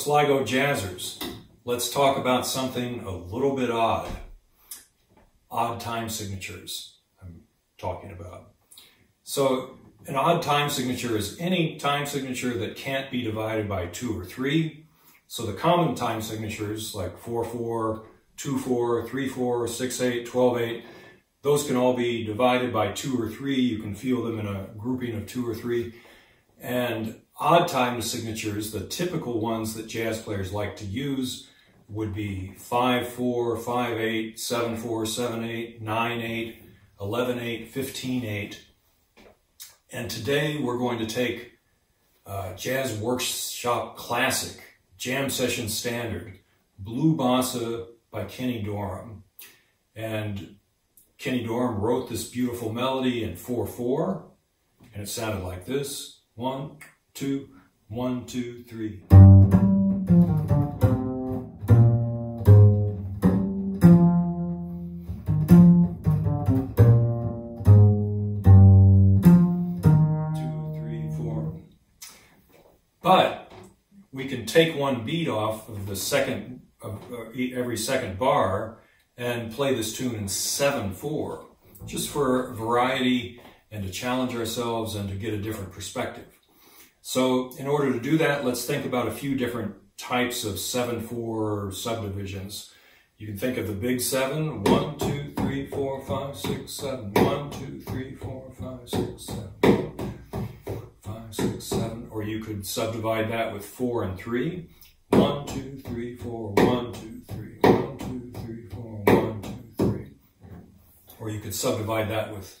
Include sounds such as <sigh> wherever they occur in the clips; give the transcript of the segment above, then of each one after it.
Sligo Jazzers, let's talk about something a little bit odd. Odd time signatures, I'm talking about. So an odd time signature is any time signature that can't be divided by two or three. So the common time signatures like 4-4, 2-4, 3-4, 6-8, 12-8, those can all be divided by two or three. You can feel them in a grouping of two or three. And odd time signatures, the typical ones that jazz players like to use would be 5-4, 5-8, 7-4, 7-8, 9-8, 11-8, 15-8. And today we're going to take uh, Jazz Workshop Classic, Jam Session Standard, Blue Bossa by Kenny Dorham. And Kenny Dorham wrote this beautiful melody in 4-4, and it sounded like this. One, two, one, two, three. But we can take one beat off of the second of uh, every second bar and play this tune in 7-4, just for variety and to challenge ourselves and to get a different perspective. So in order to do that, let's think about a few different types of 7-4 subdivisions. You can think of the big seven, one, two, three, four, five, six, seven, one, two, three, four, five, six, seven, five, six, seven, or you could subdivide that with four and three. One, two, three, four, one, two, three, one, two, three, four, one, two, three. Or you could subdivide that with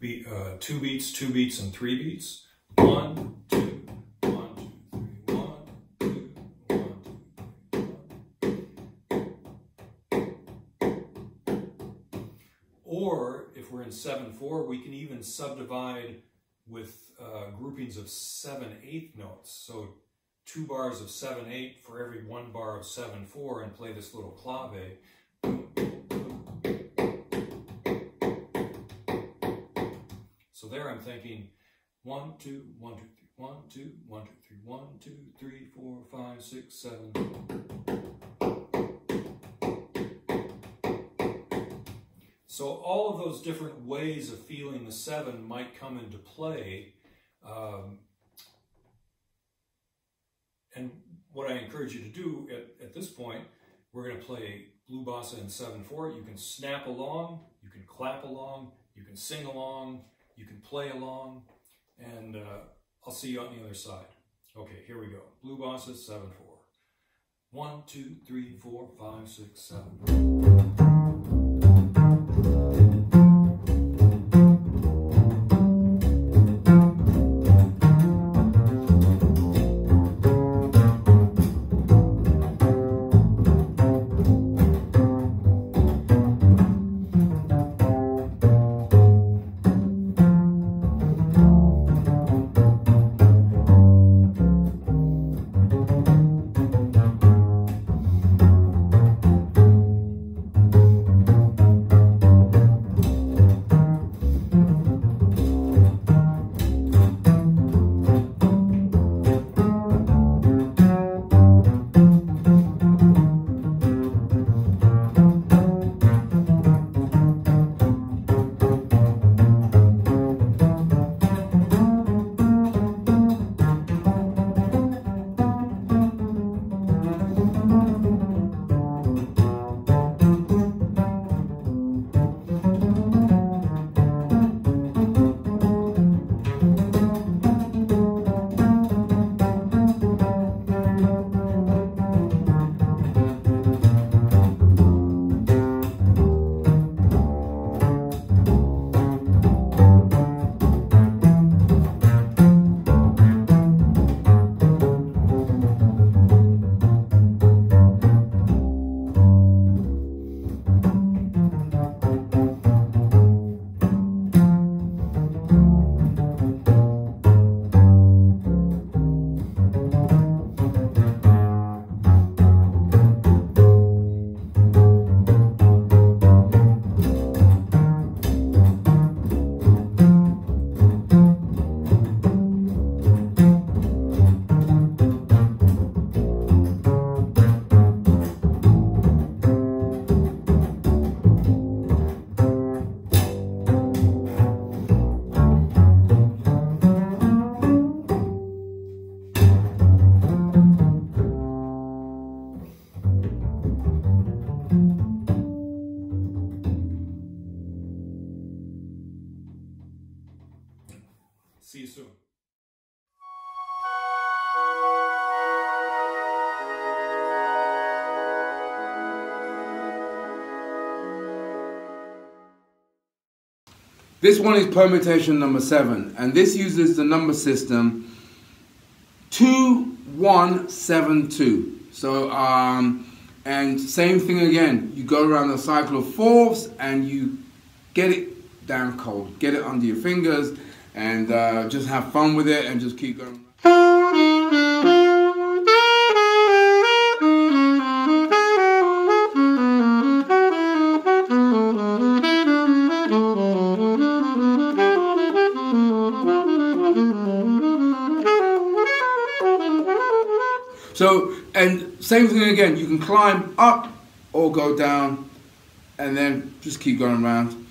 beat, uh, two beats, two beats, and three beats. One, two, 7-4, we can even subdivide with uh, groupings of 7-8 notes. So two bars of 7-8 for every one bar of 7-4 and play this little clave. So there I'm thinking one, two, one, two, three, one, two, one, two, three, one, two, three, four, five, six, seven. So all of those different ways of feeling the seven might come into play. Um, and what I encourage you to do at, at this point, we're going to play Blue Bossa in 7-4. You can snap along, you can clap along, you can sing along, you can play along, and uh, I'll see you on the other side. Okay, here we go. Blue Bossa 7-4. One, two, three, four, five, six, seven. This one is permutation number seven, and this uses the number system 2172. So, um, and same thing again, you go around the cycle of fourths and you get it down cold, get it under your fingers, and uh, just have fun with it and just keep going. Same thing again, you can climb up or go down and then just keep going around.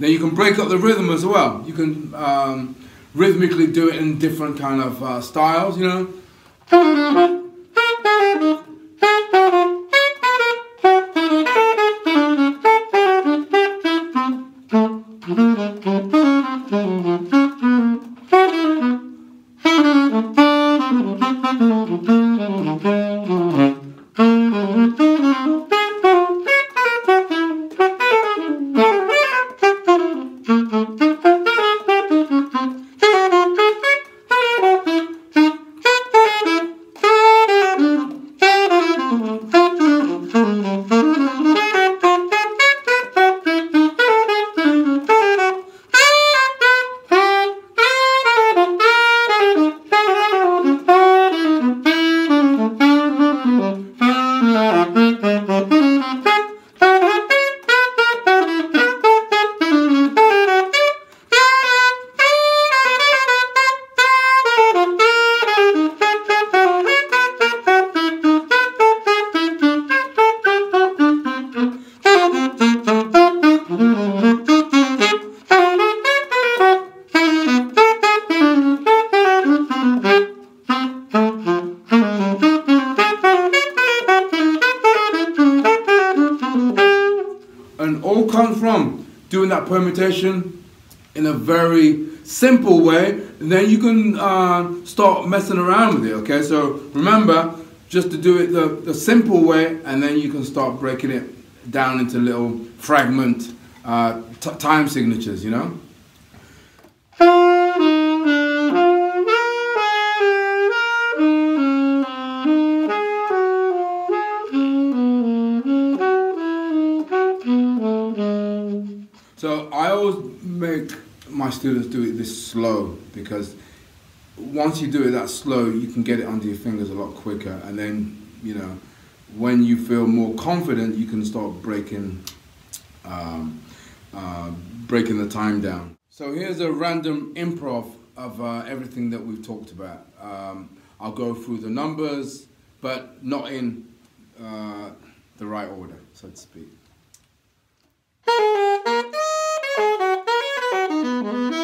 Now you can break up the rhythm as well. You can um, rhythmically do it in different kind of uh, styles, you know. Simple way then you can uh, start messing around with it okay? So remember just to do it the, the simple way and then you can start breaking it down into little fragment uh, time signatures you know? So I always make my students do it this slow because once you do it that slow, you can get it under your fingers a lot quicker, and then you know when you feel more confident, you can start breaking um, uh, breaking the time down. So here's a random improv of uh, everything that we've talked about. Um, I'll go through the numbers, but not in uh, the right order, so to speak. Mm-hmm.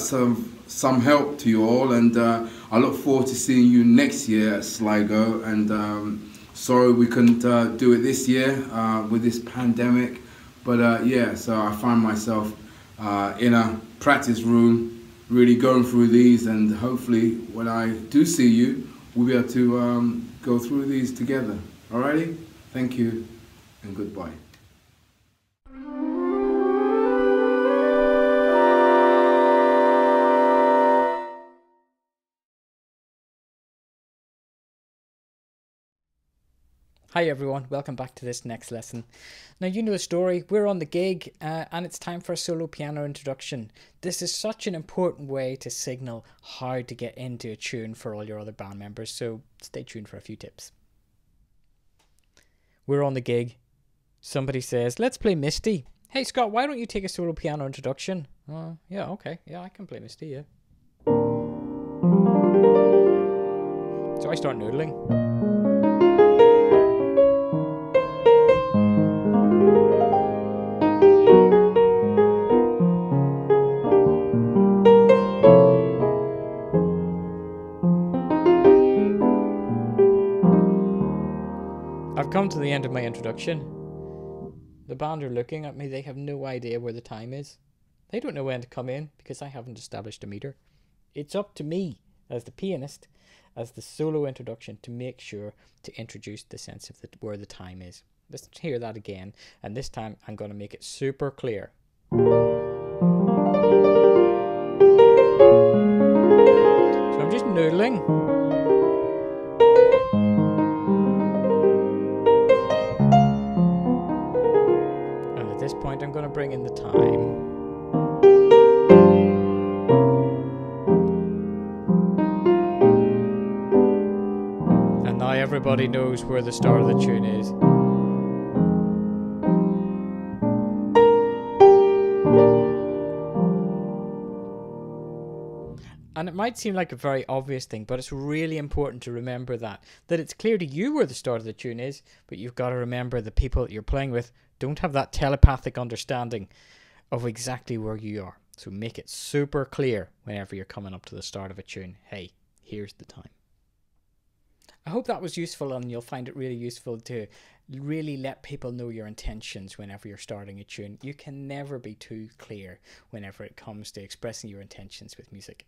Some some help to you all, and uh, I look forward to seeing you next year at Sligo. And um, sorry we couldn't uh, do it this year uh, with this pandemic, but uh, yeah, so I find myself uh, in a practice room, really going through these, and hopefully when I do see you, we'll be able to um, go through these together. Alrighty, thank you, and goodbye. Hi everyone, welcome back to this next lesson. Now you know the story, we're on the gig uh, and it's time for a solo piano introduction. This is such an important way to signal how to get into a tune for all your other band members, so stay tuned for a few tips. We're on the gig. Somebody says, let's play Misty. Hey Scott, why don't you take a solo piano introduction? Uh, yeah, okay, yeah, I can play Misty, yeah. So I start noodling. Come to the end of my introduction. The band are looking at me. They have no idea where the time is. They don't know when to come in because I haven't established a meter. It's up to me, as the pianist, as the solo introduction, to make sure to introduce the sense of the, where the time is. Let's hear that again, and this time I'm going to make it super clear. So I'm just noodling. Bring in the time. And now everybody knows where the start of the tune is. And it might seem like a very obvious thing, but it's really important to remember that. That it's clear to you where the start of the tune is, but you've got to remember the people that you're playing with don't have that telepathic understanding of exactly where you are. So make it super clear whenever you're coming up to the start of a tune. Hey, here's the time. I hope that was useful and you'll find it really useful to really let people know your intentions whenever you're starting a tune. You can never be too clear whenever it comes to expressing your intentions with music.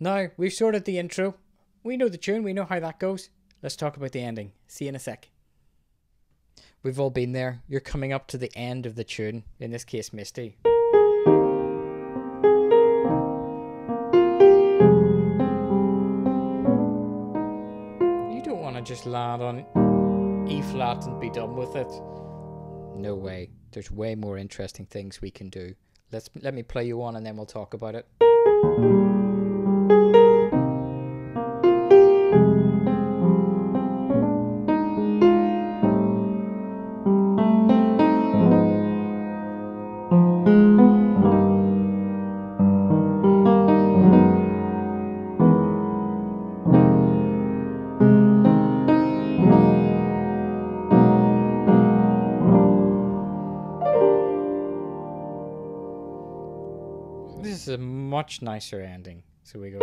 Now, we've sorted the intro. We know the tune, we know how that goes. Let's talk about the ending. See you in a sec. We've all been there. You're coming up to the end of the tune, in this case, Misty. You don't want to just land on E flat and be done with it. No way. There's way more interesting things we can do. Let's let me play you one and then we'll talk about it. Much nicer ending. So we go.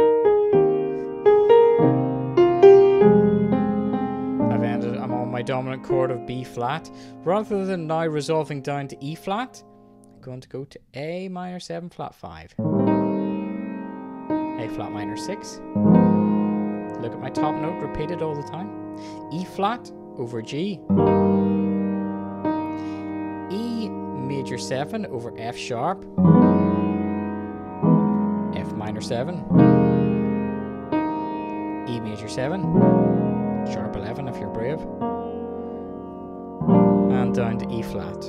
I've ended. I'm on my dominant chord of B flat. Rather than now resolving down to E flat, I'm going to go to A minor seven flat five. A flat minor six. Look at my top note, repeat it all the time. E flat over G. E major 7 over F sharp. Minor 7. E major 7. Sharp 11 if you're brave. And down to E flat.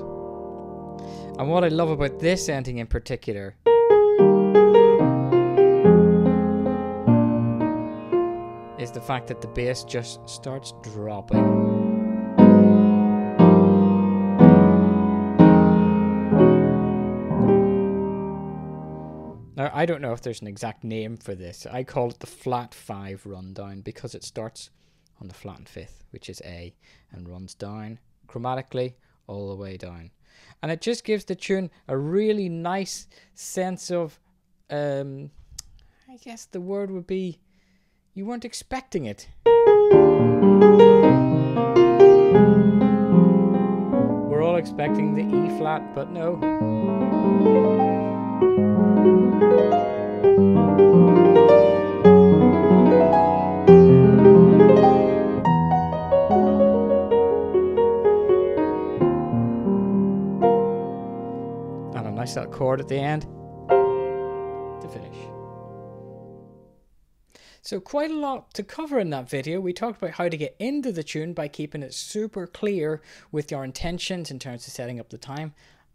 And what I love about this ending in particular is the fact that the bass just starts dropping. I don't know if there's an exact name for this. I call it the flat 5 rundown because it starts on the flattened fifth, which is A, and runs down chromatically all the way down. And it just gives the tune a really nice sense of, um, I guess the word would be you weren't expecting it. We're all expecting the E flat, but no. And a nice little chord at the end to finish. So quite a lot to cover in that video. We talked about how to get into the tune by keeping it super clear with your intentions in terms of setting up the time.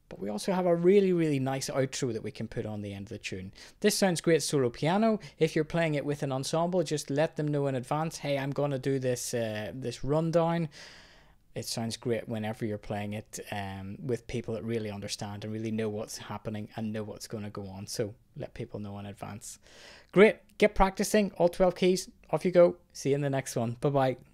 But we also have a really, really nice outro that we can put on the end of the tune. This sounds great solo piano. If you're playing it with an ensemble, just let them know in advance, hey, I'm going to do this, uh, this rundown. It sounds great whenever you're playing it um, with people that really understand and really know what's happening and know what's going to go on. So let people know in advance. Great. Get practicing. All 12 keys. Off you go. See you in the next one. Bye bye.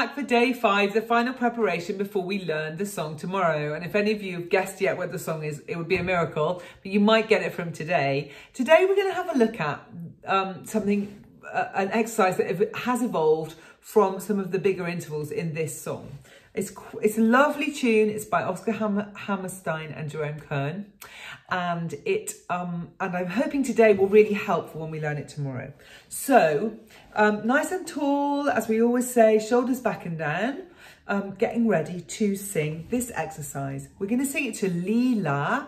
Back for day five, the final preparation before we learn the song tomorrow. And if any of you have guessed yet what the song is, it would be a miracle, but you might get it from today. Today we're going to have a look at um, something, uh, an exercise that has evolved from some of the bigger intervals in this song. It's, it's a lovely tune. It's by Oscar Hammer, Hammerstein and Jerome Kern. And it um, and I'm hoping today will really help for when we learn it tomorrow. So, um, nice and tall, as we always say, shoulders back and down. Um, getting ready to sing this exercise. We're going to sing it to Lila.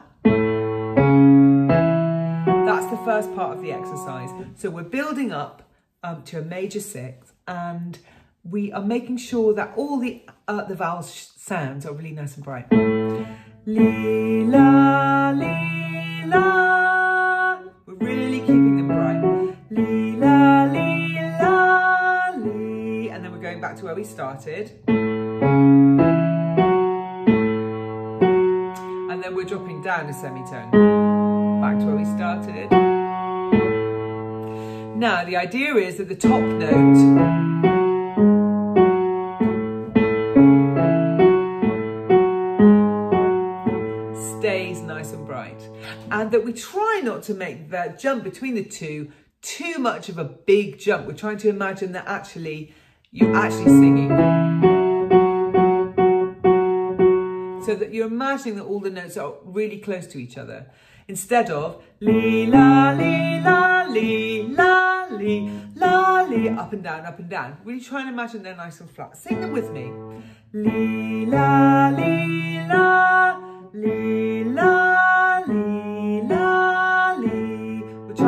That's the first part of the exercise. So we're building up um, to a major sixth and we are making sure that all the uh, the vowel sounds are really nice and bright. Lila, lila. We're really keeping them bright. Lila, lila, li. And then we're going back to where we started. And then we're dropping down a semitone. Back to where we started. Now, the idea is that the top note that we try not to make that jump between the two too much of a big jump. We're trying to imagine that actually you're actually singing. So that you're imagining that all the notes are really close to each other. Instead of li la li la li la li la li up and down, up and down. Really try and imagine they're nice and flat. Sing them with me. Li la li la li la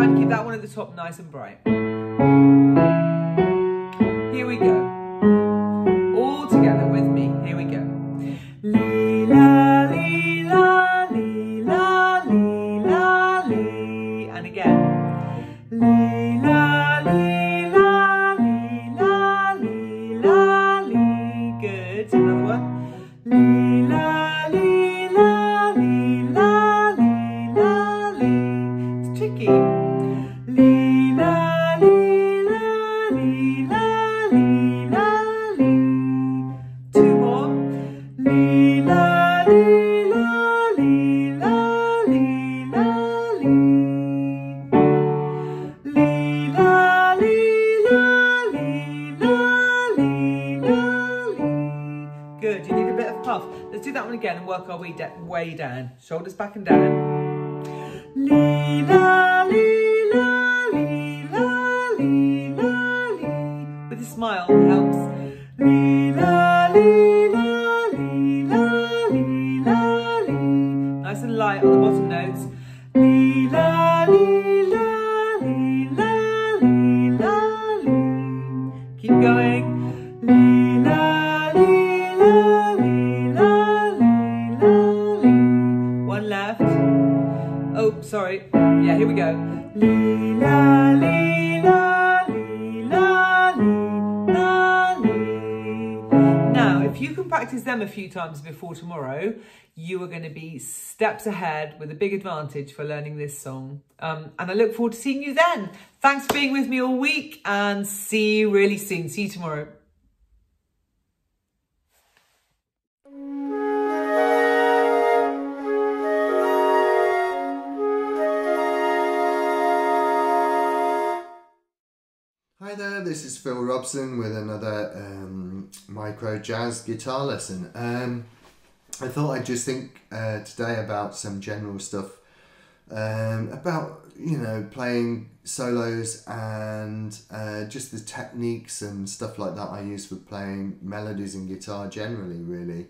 trying to keep that one at the top nice and bright. Here we go. Our way, way down. Shoulders back and down. Few times before tomorrow, you are going to be steps ahead with a big advantage for learning this song. Um, and I look forward to seeing you then. Thanks for being with me all week and see you really soon. See you tomorrow. Hi this is Phil Robson with another um, micro jazz guitar lesson. Um, I thought I'd just think uh, today about some general stuff um, about you know playing solos and uh, just the techniques and stuff like that I use for playing melodies and guitar generally. Really,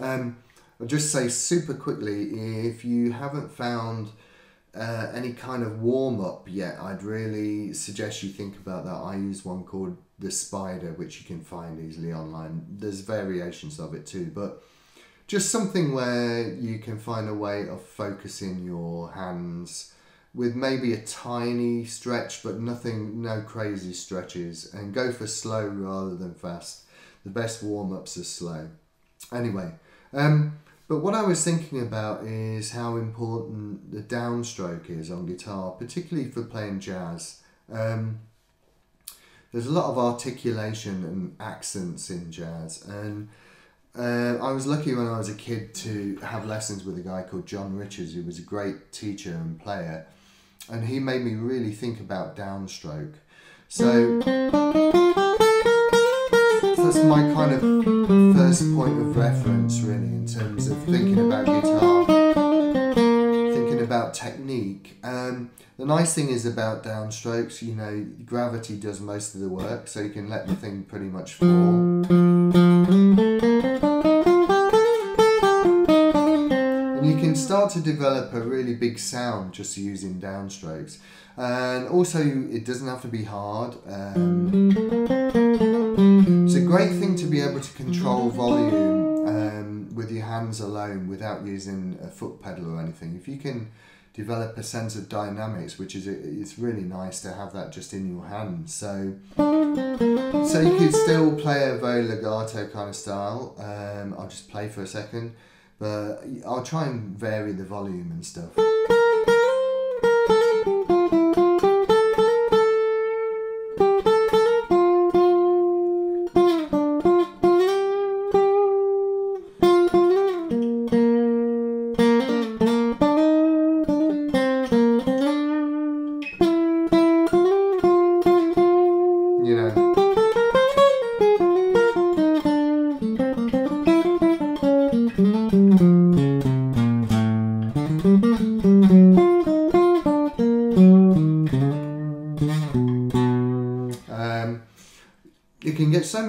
um, I'll just say super quickly if you haven't found uh, any kind of warm up yet, I'd really suggest you think about that. I use one called the Spider, which you can find easily online. There's variations of it too, but just something where you can find a way of focusing your hands with maybe a tiny stretch, but nothing, no crazy stretches, and go for slow rather than fast. The best warm ups are slow. Anyway, um, but what I was thinking about is how important the downstroke is on guitar, particularly for playing jazz. Um, there's a lot of articulation and accents in jazz, and uh, I was lucky when I was a kid to have lessons with a guy called John Richards, who was a great teacher and player, and he made me really think about downstroke. So that's my kind of first point of reference, really, terms of thinking about guitar, thinking about technique. Um, the nice thing is about downstrokes, you know, gravity does most of the work, so you can let the thing pretty much fall. And you can start to develop a really big sound just using downstrokes. And also, it doesn't have to be hard. Um, it's a great thing to be able to control volume um, with your hands alone without using a foot pedal or anything. If you can develop a sense of dynamics, which is it's really nice to have that just in your hands. So, so you could still play a very legato kind of style. Um, I'll just play for a second, but I'll try and vary the volume and stuff.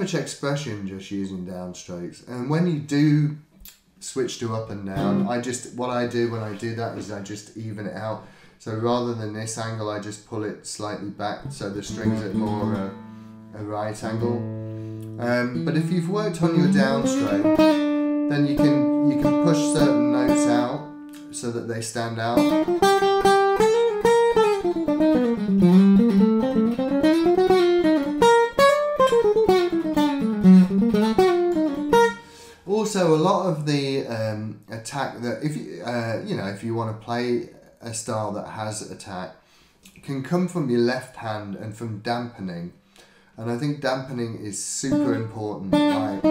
Much expression just using downstrokes, and when you do switch to up and down, I just what I do when I do that is I just even it out. So rather than this angle, I just pull it slightly back so the strings are more uh, a right angle. Um, but if you've worked on your downstroke, then you can you can push certain notes out so that they stand out. Also, a lot of the um, attack that if you uh, you know if you want to play a style that has attack can come from your left hand and from dampening, and I think dampening is super important. Like,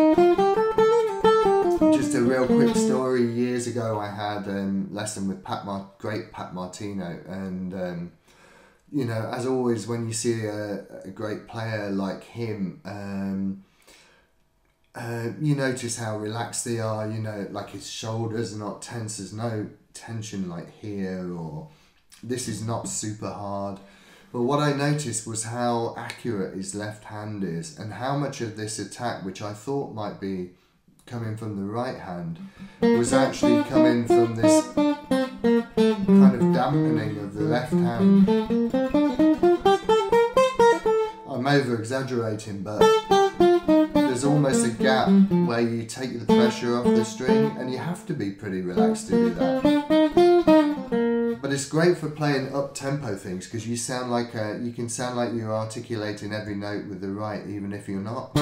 just a real quick story. Years ago, I had a um, lesson with Pat Mar- great Pat Martino, and um, you know, as always, when you see a, a great player like him, um, uh, you notice how relaxed they are. You know, like his shoulders are not tense. There's no tension like here, or this is not super hard. But what I noticed was how accurate his left hand is, and how much of this attack, which I thought might be coming from the right hand, was actually coming from this kind of dampening of the left hand. I'm over exaggerating, but there's almost a gap where you take the pressure off the string, and you have to be pretty relaxed to do that. But it's great for playing up tempo things because you sound like a, you can sound like you're articulating every note with the right, even if you're not.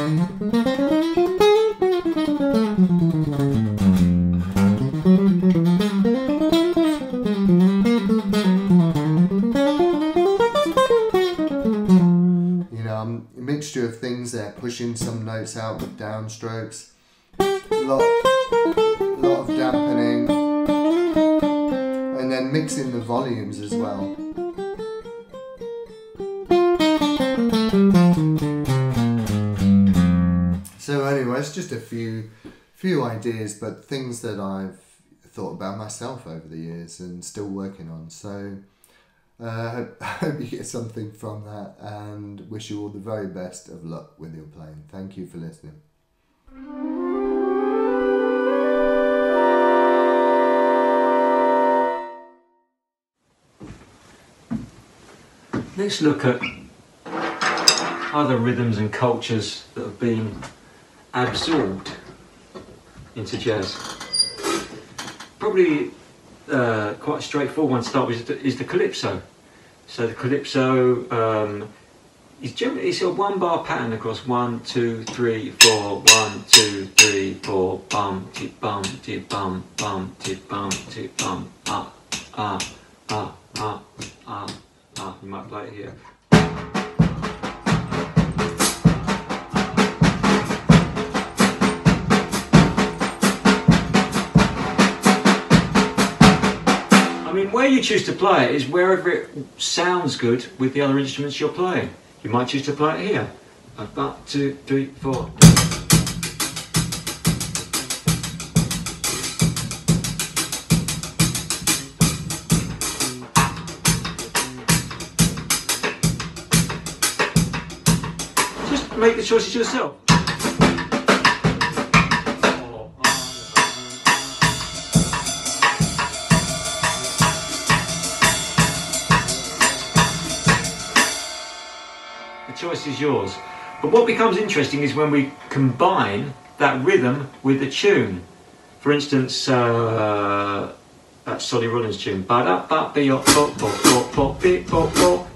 Of things there, pushing some notes out with downstrokes, lot, lot of dampening, and then mixing the volumes as well. So anyway, it's just a few few ideas, but things that I've thought about myself over the years and still working on. So uh, <laughs> I hope you get something from that and wish you all the very best of luck with your playing. Thank you for listening. Let's look at other rhythms and cultures that have been absorbed into jazz. Probably uh, quite a straightforward one to start with is the, is the calypso. So the calypso um, is generally it's a one bar pattern across one, two, three, four, one, two, three, four, bum, tip, bum, tip, bum, bum, tip, bum, tip, bum, ah, ah, ah, ah, ah, ah. You might play it here. Mean, where you choose to play it is wherever it sounds good with the other instruments you're playing. You might choose to play it here. One, two, three, four. Just make the choices yourself. Choice is yours. But what becomes interesting is when we combine that rhythm with the tune. For instance, uh, that Sonny Rollins tune.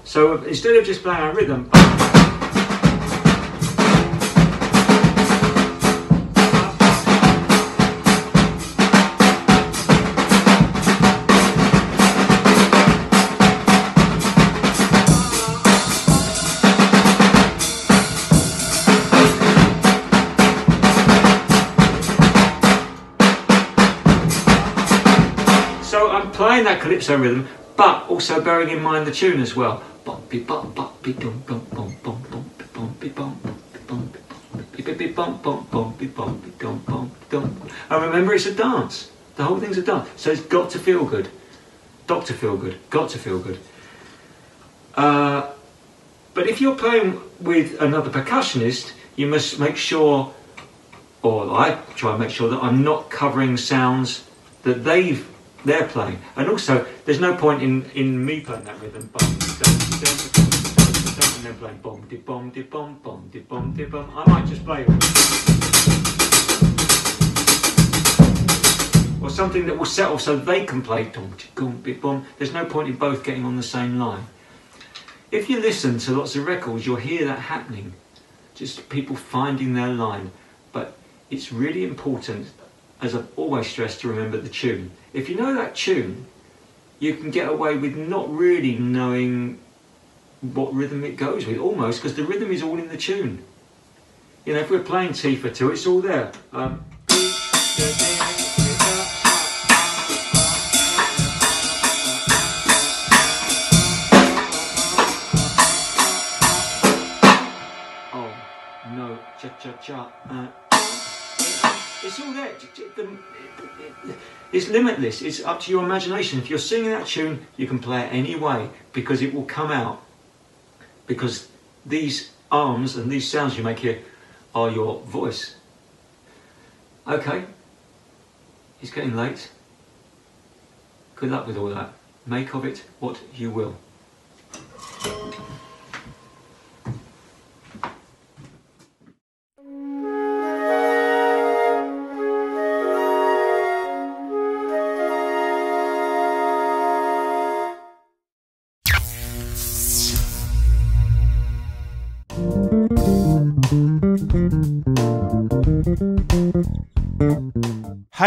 So instead of just playing a rhythm, calypso rhythm, but also bearing in mind the tune as well. And remember, it's a dance. The whole thing's a dance, so it's got to feel good. Got to feel good. Got to feel good. Uh, but if you're playing with another percussionist, you must make sure, or I try and make sure that I'm not covering sounds that they've they're playing. And also, there's no point in, in me playing that rhythm. And then playing bum, di bum, di bum, bum, di bum, di bum. I might just play or something that will settle so they can play di, gum, di, bum. There's no point in both getting on the same line. If you listen to lots of records, you'll hear that happening. Just people finding their line. But it's really important, as I've always stressed, to remember the tune. If you know that tune, you can get away with not really knowing what rhythm it goes with, almost, because the rhythm is all in the tune. You know, if we're playing Tea for Two, it's all there. Um, oh, no, cha cha cha. Uh, It's all there. It's limitless. It's up to your imagination. If you're singing that tune, you can play it any way because it will come out. Because these arms and these sounds you make here are your voice. Okay. It's getting late. Good luck with all that. Make of it what you will.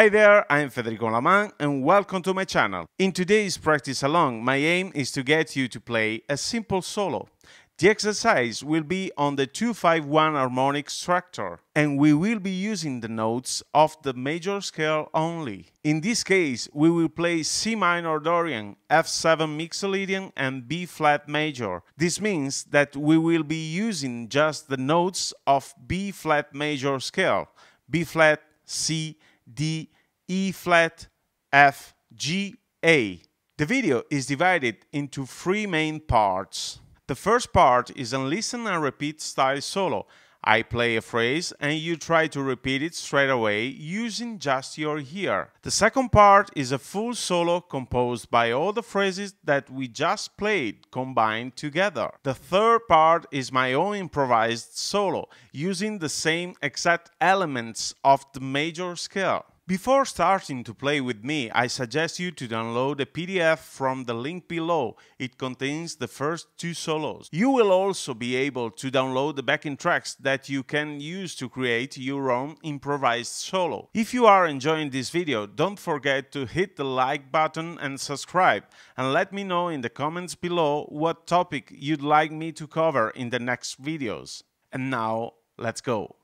Hi there, I'm Federico Malaman and welcome to my channel. In today's practice along, my aim is to get you to play a simple solo. The exercise will be on the 251 harmonic structure and we will be using the notes of the major scale only. In this case, we will play C minor Dorian, F7 Mixolydian and B flat major. This means that we will be using just the notes of B flat major scale, B flat, C, D, E flat, F, G, A. The video is divided into three main parts. The first part is a listen and repeat style solo. I play a phrase and you try to repeat it straight away using just your ear. The second part is a full solo composed by all the phrases that we just played combined together. The third part is my own improvised solo using the same exact elements of the major scale. Before starting to play with me, I suggest you to download a PDF from the link below. It contains the first two solos. You will also be able to download the backing tracks that you can use to create your own improvised solo. If you are enjoying this video, don't forget to hit the like button and subscribe and let me know in the comments below what topic you'd like me to cover in the next videos. And now, let's go.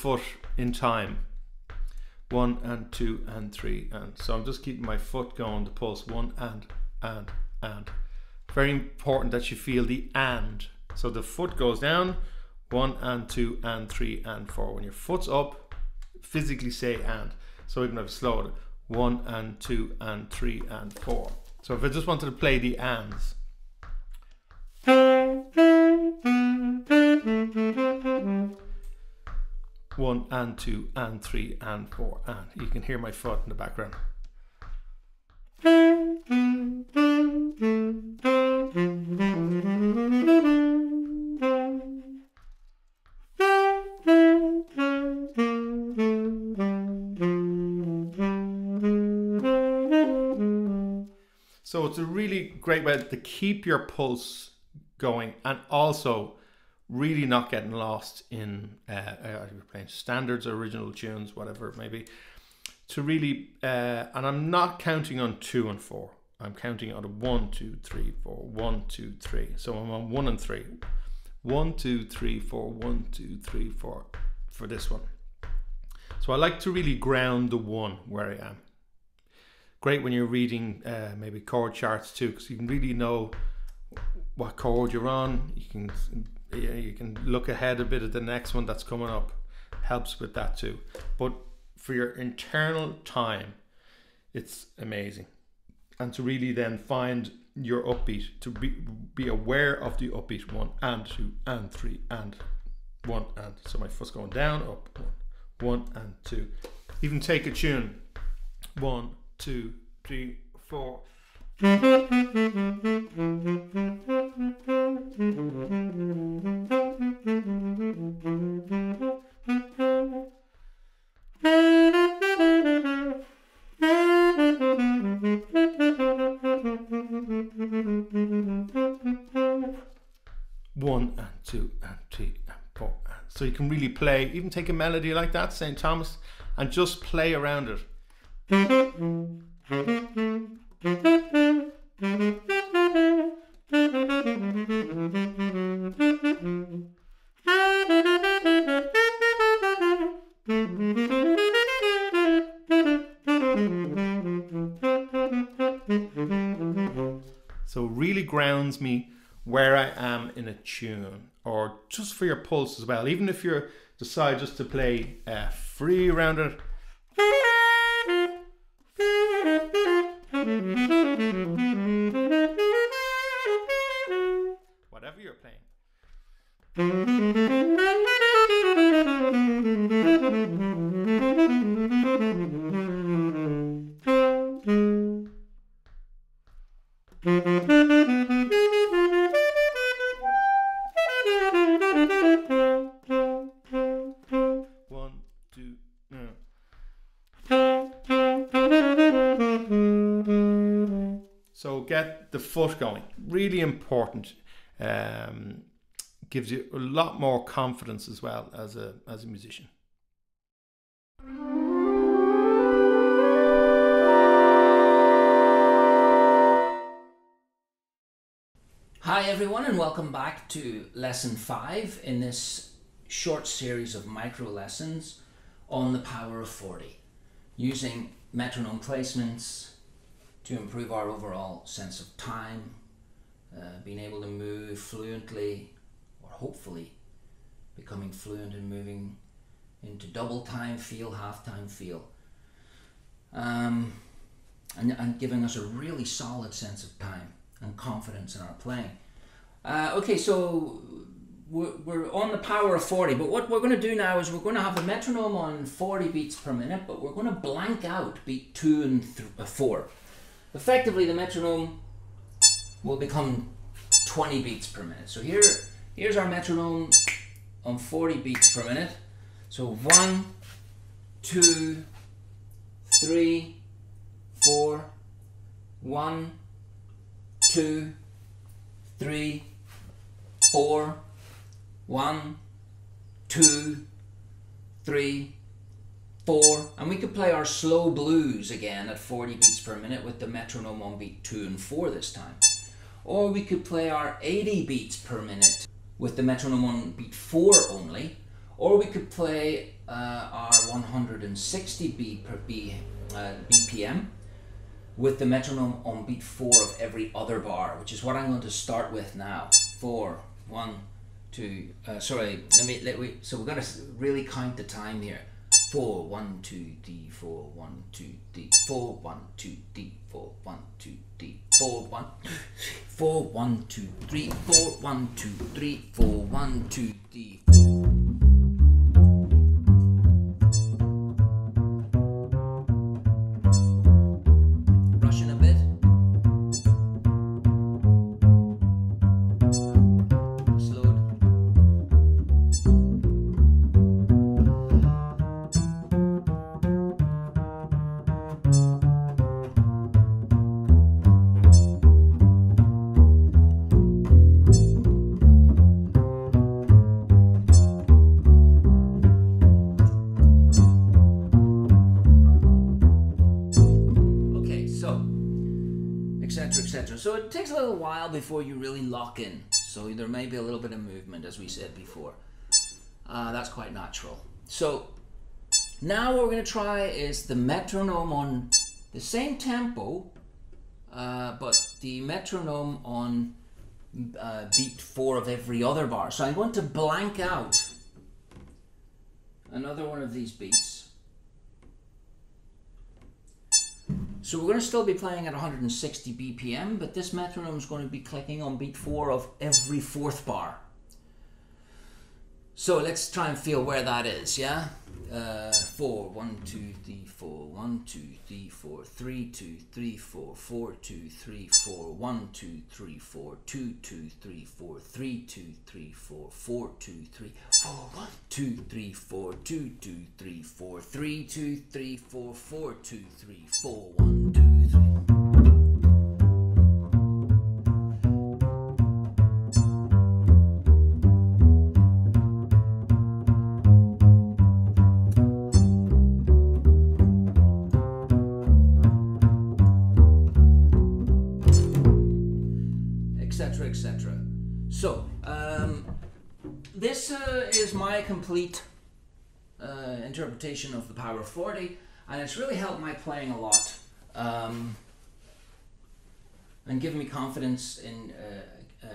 Foot in time. One and two and three and so I'm just keeping my foot going the pulse one and and and very important that you feel the and so the foot goes down one and two and three and four when your foot's up physically say and so even if slow it one and two and three and four So if I just wanted to play the ands. One and two and three and four and you can hear my foot in the background. So it's a really great way to keep your pulse going and also really not getting lost in uh, playing standards, original tunes, whatever it may be. To really, uh, and I'm not counting on two and four. I'm counting on a one, two, three, four, one, two, three. So I'm on one and three. One, two, three, four, one, two, three, four for this one. So I like to really ground the one where I am great when you're reading uh, maybe chord charts too, because you can really know what chord you're on. You can you can look ahead a bit at the next one that's coming up. Helps with that too. But for your internal time, it's amazing, and to really then find your upbeat to be be aware of the upbeat one and two and three and one and so my foot's going down up one one and two even take a tune one two, three, four. One and two and three and four. So you can really play, even take a melody like that, St. Thomas, and just play around it. So really grounds me where I am in a tune, or just for your pulse as well. Even if you decide just to play uh, free around it. Whatever you're playing. <laughs> foot going. Really important. Um, gives you a lot more confidence as well as a as a musician. Hi, everyone, and welcome back to lesson five in this short series of micro lessons on the power of 40, using metronome placements to improve our overall sense of time, uh, being able to move fluently, or hopefully becoming fluent in moving into double time feel, half time feel, um, and, and giving us a really solid sense of time and confidence in our playing. Uh, okay, so we're, we're on the power of 40, but what we're going to do now is we're going to have the metronome on 40 beats per minute, but we're going to blank out beat 2 and th- uh, 4. Effectively, the metronome will become 20 beats per minute. So here, here's our metronome on 40 beats per minute. So one, two, three, four, one, two, three, four, one, two, three, four, and we could play our slow blues again at 40 beats per minute with the metronome on beat two and four this time. Or we could play our 80 beats per minute with the metronome on beat four only. Or we could play uh, our 160 beat per B, uh, BPM with the metronome on beat four of every other bar, which is what I'm going to start with now. Four, one, two. Uh, sorry, let me let we. So we're to really count the time here. Four one two D four one two D four one two D four one two D four one four one two three four one two three four one two D four. Before you really lock in. So there may be a little bit of movement, as we said before. Uh, that's quite natural. So now what we're going to try is the metronome on the same tempo, uh, but the metronome on uh, beat four of every other bar. So I'm going to blank out another one of these beats. So we're going to still be playing at 160 BPM, but this metronome is going to be clicking on beat four of every fourth bar. So let's try and feel where that is, yeah? Uh, four, one, two, three, four, one, two, three, four, three, two, three, four, four, two, three, four, one, two, three, four, two, two, three, four, three, two, three, four, four, two, three, four, one, two, three, four, two, two, three, four, three, two, three, four, four, two, three, four, one, complete uh, interpretation of the power of 40 and it's really helped my playing a lot um, and given me confidence in uh, uh,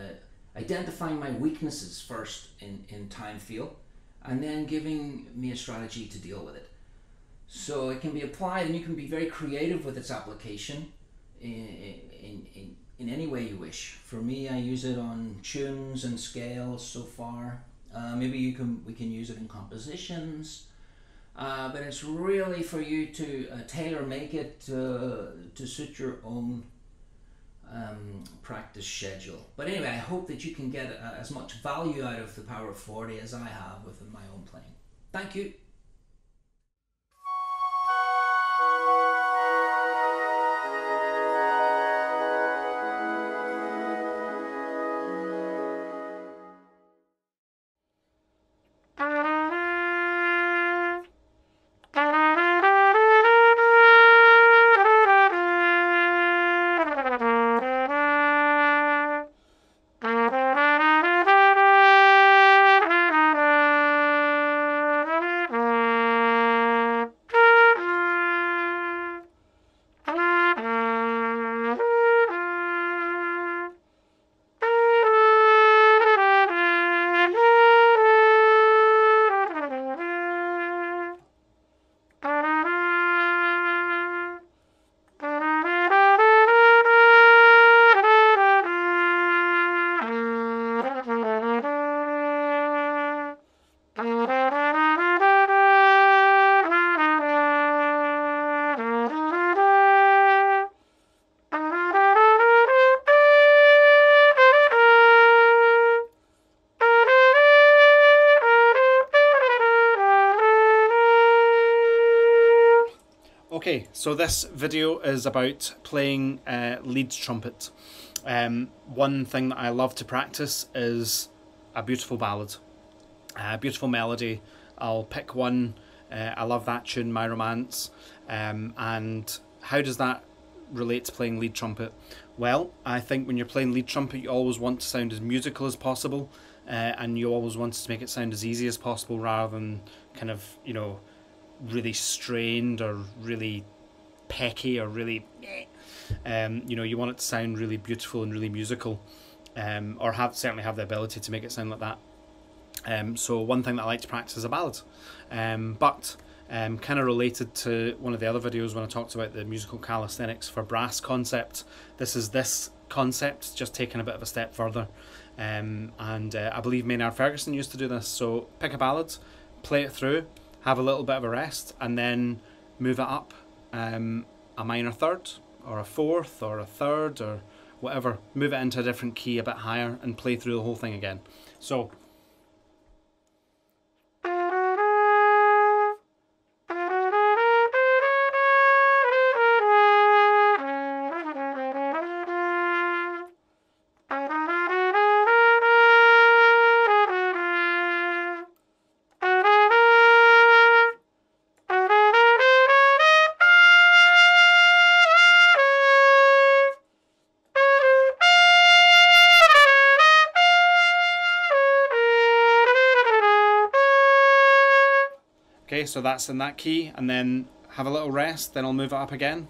identifying my weaknesses first in, in time feel and then giving me a strategy to deal with it so it can be applied and you can be very creative with its application in, in, in, in any way you wish. For me, I use it on tunes and scales so far. Uh, maybe you can we can use it in compositions, uh, but it's really for you to uh, tailor make it to suit your own um, practice schedule. But anyway, I hope that you can get uh, as much value out of the Power of 40 as I have within my own playing. Thank you. Okay, so this video is about playing uh, lead trumpet. Um, one thing that I love to practice is a beautiful ballad, a beautiful melody. I'll pick one. Uh, I love that tune, My Romance. Um, and how does that relate to playing lead trumpet? Well, I think when you're playing lead trumpet, you always want to sound as musical as possible, uh, and you always want to make it sound as easy as possible rather than kind of, you know, really strained or really pecky or really um, you know you want it to sound really beautiful and really musical um, or have certainly have the ability to make it sound like that Um, so one thing that I like to practice is a ballad. Um, but um, kind of related to one of the other videos when I talked about the musical calisthenics for brass concept. This is this concept, just taken a bit of a step further. Um, and uh, I believe Maynard Ferguson used to do this. So pick a ballad, play it through, have a little bit of a rest, and then move it up um, a minor third, or a fourth, or a third, or whatever. Move it into a different key a bit higher and play through the whole thing again. So so that's in that key, and then have a little rest, then I'll move it up again.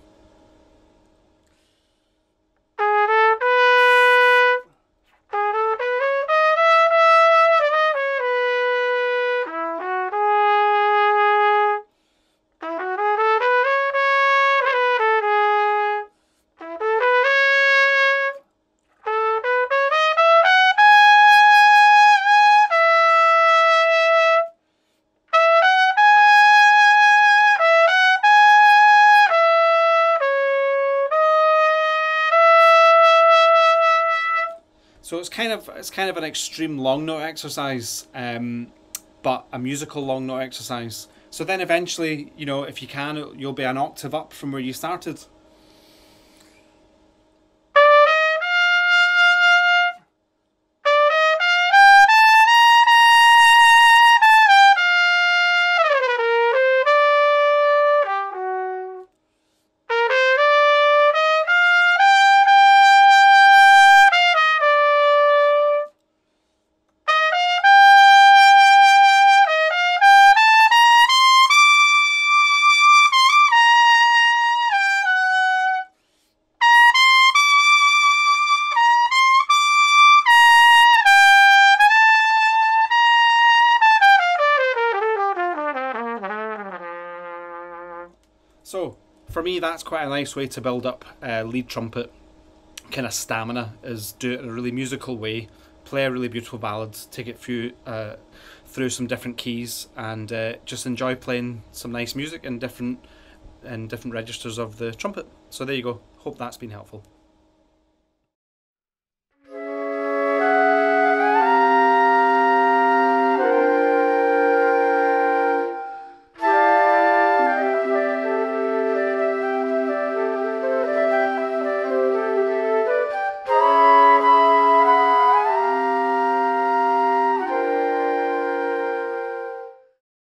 So it's kind of it's kind of an extreme long note exercise, um, but a musical long note exercise. So then eventually, you know, if you can, you'll be an octave up from where you started. That's quite a nice way to build up uh, lead trumpet kind of stamina. Is do it in a really musical way, play a really beautiful ballad, take it through uh, through some different keys, and uh, just enjoy playing some nice music in different in different registers of the trumpet. So there you go. Hope that's been helpful.